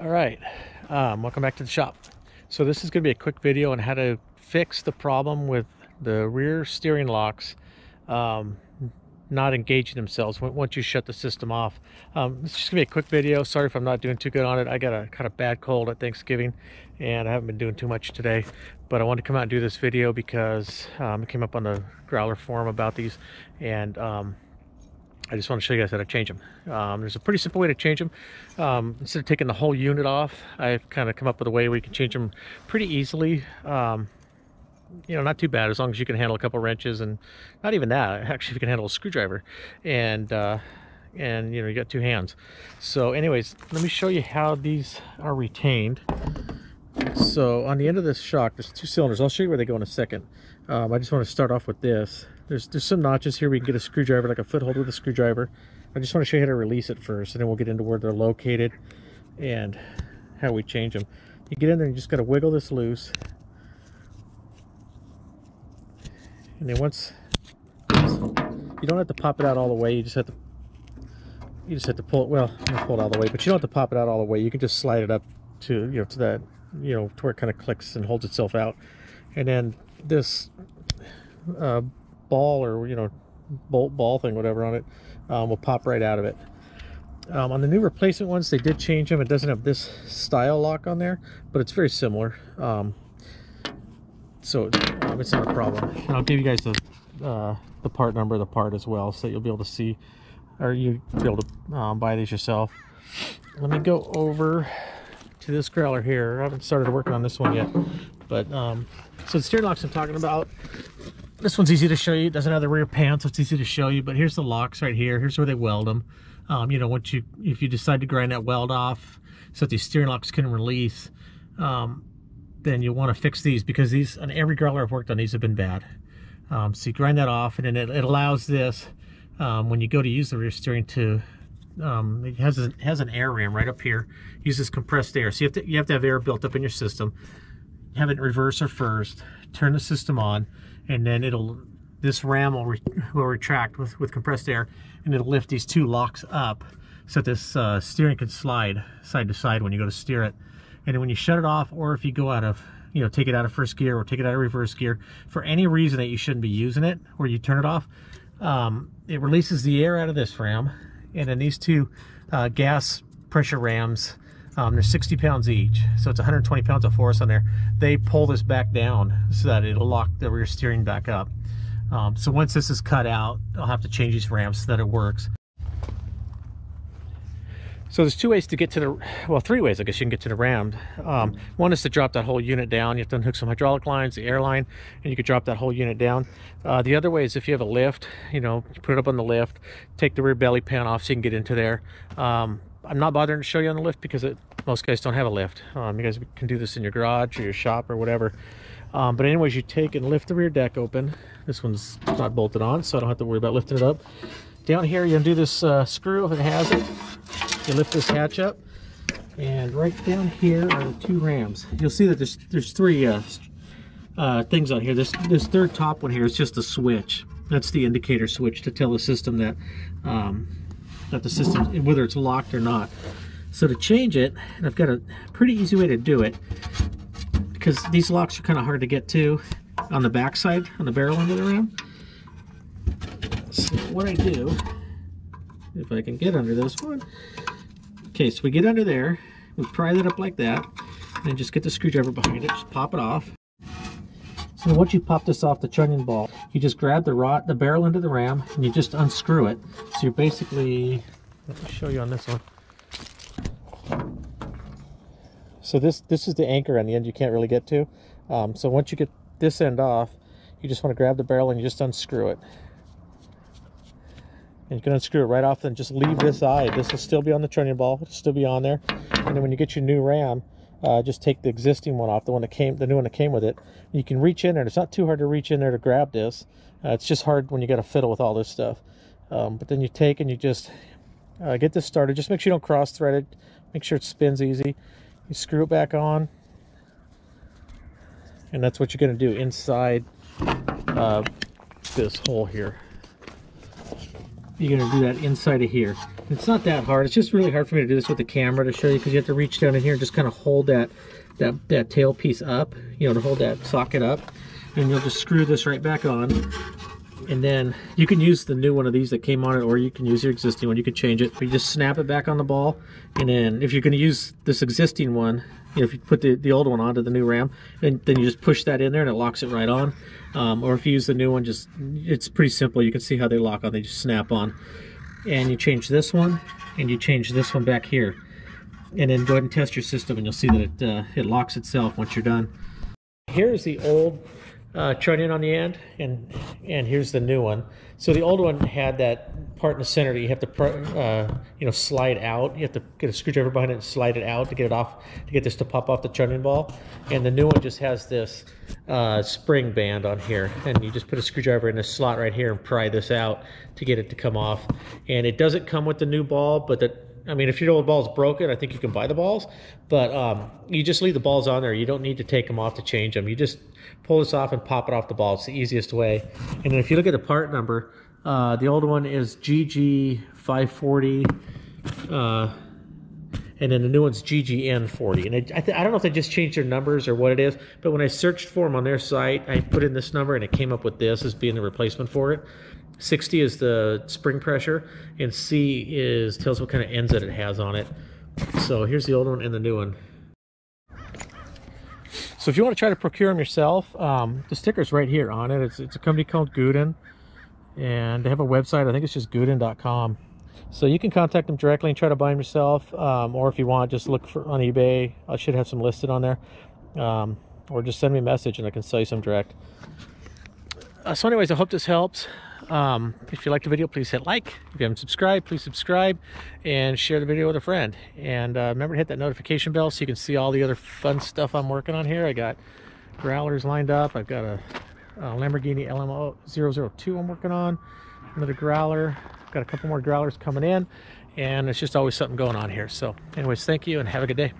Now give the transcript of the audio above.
All right, um, welcome back to the shop. So this is going to be a quick video on how to fix the problem with the rear steering locks um, not engaging themselves once you shut the system off. Um, is just to be a quick video. Sorry if I'm not doing too good on it. I got a kind of bad cold at Thanksgiving and I haven't been doing too much today. But I wanted to come out and do this video because um, it came up on the Growler forum about these and um, I just want to show you guys how to change them. Um, there's a pretty simple way to change them. Um, instead of taking the whole unit off, I've kind of come up with a way where you can change them pretty easily. Um, you know, not too bad as long as you can handle a couple wrenches and not even that. Actually, if you can handle a screwdriver and uh, and you know you got two hands. So, anyways, let me show you how these are retained. So on the end of this shock, there's two cylinders. I'll show you where they go in a second. Um, I just want to start off with this. There's, there's some notches here. We can get a screwdriver, like a foothold with a screwdriver. I just want to show you how to release it first, and then we'll get into where they're located and how we change them. You get in there you just got to wiggle this loose. And then once, you don't have to pop it out all the way. You just have to, you just have to pull it, well, pull it all the way, but you don't have to pop it out all the way. You can just slide it up to, you know, to that, you know, to where it kind of clicks and holds itself out. And then this uh, ball or you know bolt ball thing whatever on it um, will pop right out of it. Um, on the new replacement ones they did change them. It doesn't have this style lock on there but it's very similar. Um, so um, it's not a problem. And I'll give you guys the uh, the part number of the part as well so you'll be able to see or you'll be able to um, buy these yourself. Let me go over to this growler here. I haven't started working on this one yet but um, so the steering locks I'm talking about this one's easy to show you. It doesn't have the rear pan, so it's easy to show you. But here's the locks right here. Here's where they weld them. Um, you know, once you, if you decide to grind that weld off so that these steering locks can release, um, then you want to fix these because these, on every growler I've worked on, these have been bad. Um, so you grind that off and then it, it allows this, um, when you go to use the rear steering to, um, it has, has an air ram right up here, uses compressed air. So you have, to, you have to have air built up in your system. Have it in reverse or first, turn the system on, and then it'll this ram will, re, will retract with, with compressed air and it'll lift these two locks up so that this uh, steering can slide side to side when you go to steer it. And then when you shut it off or if you go out of you know take it out of first gear or take it out of reverse gear for any reason that you shouldn't be using it or you turn it off um, it releases the air out of this ram. And then these two uh, gas pressure rams um, they're 60 pounds each, so it's 120 pounds of force on there. They pull this back down so that it'll lock the rear steering back up. Um, so once this is cut out, I'll have to change these ramps so that it works. So there's two ways to get to the, well, three ways I guess you can get to the ram. Um, one is to drop that whole unit down. You have to unhook some hydraulic lines, the air line, and you could drop that whole unit down. Uh, the other way is if you have a lift, you know, you put it up on the lift, take the rear belly pan off so you can get into there. Um, I'm not bothering to show you on the lift because it, most guys don't have a lift. Um, you guys can do this in your garage or your shop or whatever. Um, but anyways, you take and lift the rear deck open. This one's not bolted on, so I don't have to worry about lifting it up. Down here, you undo this uh, screw if it has it. You lift this hatch up. And right down here are the two rams. You'll see that there's there's three uh, uh, things on here. This this third top one here is just a switch. That's the indicator switch to tell the system that um, that the system, whether it's locked or not. So to change it, and I've got a pretty easy way to do it, because these locks are kind of hard to get to on the back side, on the barrel end of the ram. So what I do, if I can get under this one, okay, so we get under there, we pry that up like that, and just get the screwdriver behind it, just pop it off. So once you pop this off the trunnion ball, you just grab the rod, the barrel into the ram, and you just unscrew it. So you're basically, let me show you on this one. So this this is the anchor on the end you can't really get to. Um, so once you get this end off, you just want to grab the barrel and you just unscrew it. And you can unscrew it right off and just leave this eye. This will still be on the trunnion ball. It'll still be on there. And then when you get your new ram, uh, just take the existing one off, the one that came, the new one that came with it. You can reach in there. It's not too hard to reach in there to grab this. Uh, it's just hard when you got to fiddle with all this stuff. Um, but then you take and you just uh, get this started. Just make sure you don't cross thread it. Make sure it spins easy. You screw it back on. And that's what you're going to do inside uh, this hole here. You're going to do that inside of here. It's not that hard. It's just really hard for me to do this with the camera to show you because you have to reach down in here and just kind of hold that that that tail piece up, you know, to hold that socket up. And you'll just screw this right back on. And then you can use the new one of these that came on it, or you can use your existing one. You can change it. But you just snap it back on the ball. And then if you're going to use this existing one, you know, if you put the, the old one onto the new ram, and then you just push that in there and it locks it right on. Um, or if you use the new one, just it's pretty simple. You can see how they lock on. They just snap on. And you change this one, and you change this one back here. And then go ahead and test your system, and you'll see that it, uh, it locks itself once you're done. Here's the old uh, on the end, and and here's the new one. So the old one had that part in the center that you have to uh, you know slide out. You have to get a screwdriver behind it and slide it out to get it off to get this to pop off the trunnion ball. And the new one just has this uh, spring band on here, and you just put a screwdriver in this slot right here and pry this out to get it to come off. And it doesn't come with the new ball, but the I mean, if your old ball is broken, I think you can buy the balls, but um, you just leave the balls on there. You don't need to take them off to change them. You just pull this off and pop it off the ball. It's the easiest way. And then if you look at the part number, uh, the old one is GG540, uh, and then the new one's GGN40. And I, I, I don't know if they just changed their numbers or what it is, but when I searched for them on their site, I put in this number and it came up with this as being the replacement for it. 60 is the spring pressure, and C is tells what kind of ends that it has on it. So here's the old one and the new one. So if you want to try to procure them yourself, um, the sticker's right here on it. It's, it's a company called Guden, and they have a website. I think it's just guden.com. So you can contact them directly and try to buy them yourself, um, or if you want, just look for on eBay. I should have some listed on there, um, or just send me a message and I can sell you some direct. Uh, so anyways, I hope this helps. Um, if you like the video, please hit like. If you haven't subscribed, please subscribe and share the video with a friend. And uh, remember to hit that notification bell so you can see all the other fun stuff I'm working on here. I got growlers lined up. I've got a, a Lamborghini LMO 002 I'm working on. Another growler. Got a couple more growlers coming in. And it's just always something going on here. So anyways, thank you and have a good day.